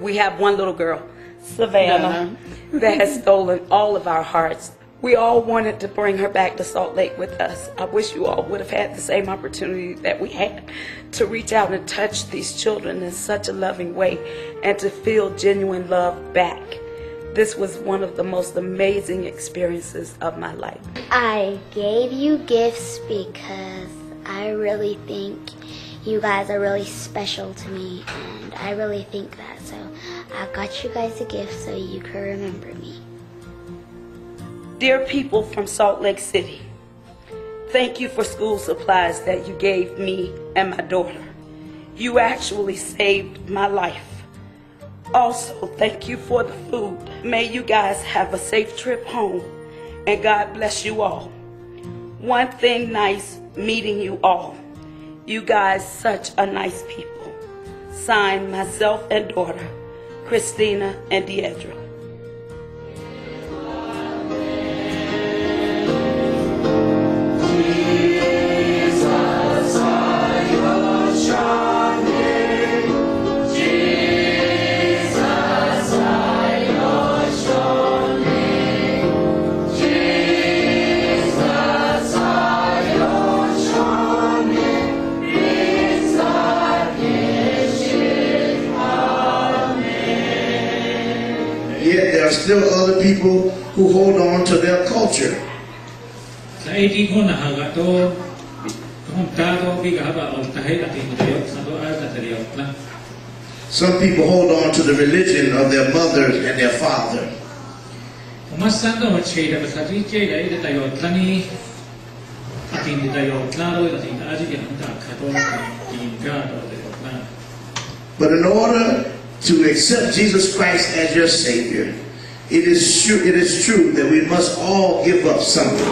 We have one little girl, Savannah, that has stolen all of our hearts. We all wanted to bring her back to Salt Lake with us. I wish you all would have had the same opportunity that we had to reach out and touch these children in such a loving way and to feel genuine love back. This was one of the most amazing experiences of my life. I gave you gifts because I really think you guys are really special to me, and I really think that. So I got you guys a gift so you can remember me. Dear people from Salt Lake City, thank you for school supplies that you gave me and my daughter. You actually saved my life. Also, thank you for the food. May you guys have a safe trip home and God bless you all. One thing nice meeting you all. You guys such a nice people. Signed myself and daughter, Christina and Deidre. Yet there are still other people who hold on to their culture. Some people hold on to the religion of their mother and their father. But in order to accept Jesus Christ as your Savior, it is true, it is true that we must all give up something.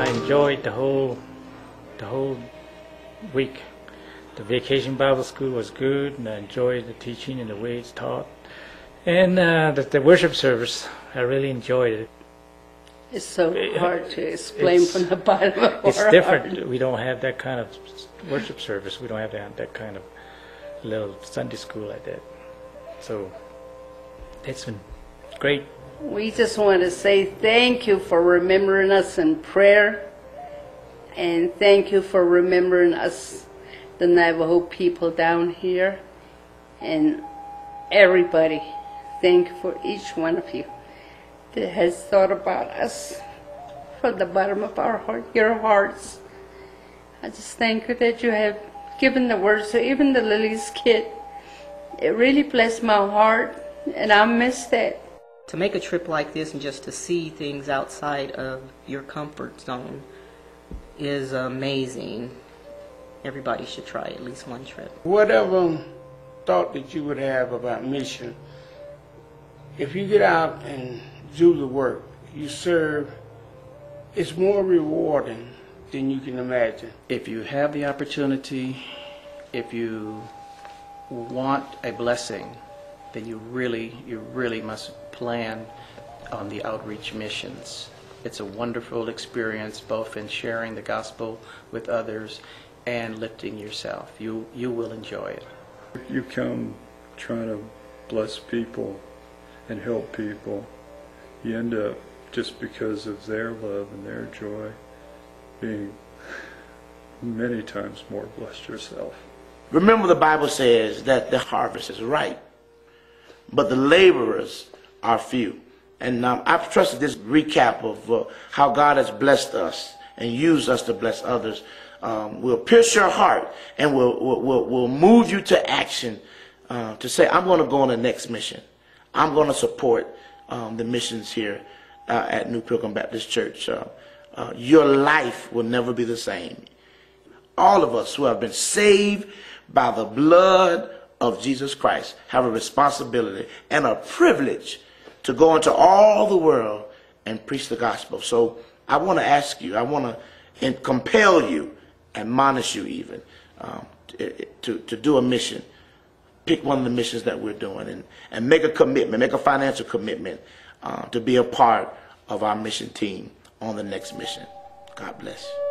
I enjoyed the whole the whole week. The vacation Bible school was good, and I enjoyed the teaching and the way it's taught. And uh, the, the worship service, I really enjoyed it. It's so hard to explain it's- from the bottom of It's different. heart. We don't have that kind of worship service. We don't have that, that kind of little Sunday school like that. So it's been great. We just want to say thank you for remembering us in prayer. And thank you for remembering us, the Navajo people down here. And everybody, thank you for each one of you that has thought about us from the bottom of our heart, your hearts. I just thank you that you have given the words to even the Lily's kid. It really blessed my heart, and I miss that. to make a trip like this and just to see things outside of your comfort zone is amazing. Everybody should try at least one trip. whatever thought that you would have about mission, if you get out and do the work, you serve, it's more rewarding than you can imagine. if you have the opportunity, if you want a blessing, then you really, you really must plan on the outreach missions. It's a wonderful experience, both in sharing the gospel with others and lifting yourself. You, you will enjoy it. You come trying to bless people and help people. You end up, just because of their love and their joy, being many times more blessed yourself. Remember, the Bible says that the harvest is ripe, but the laborers are few. And um, I've trusted this recap of uh, how God has blessed us and used us to bless others. Um, will pierce your heart and will, will, will, move you to action uh, to say, I'm going to go on the next mission. I'm going to support um, the missions here uh, at New Pilgrim Baptist Church. Uh, uh, your life will never be the same all of us who have been saved by the blood of Jesus Christ have a responsibility and a privilege to go into all the world and preach the gospel. So I want to ask you, I want to compel you, admonish you even, um, to, to, do a mission, pick one of the missions that we're doing and, and make a commitment, make a financial commitment uh, to be a part of our mission team on the next mission. God bless.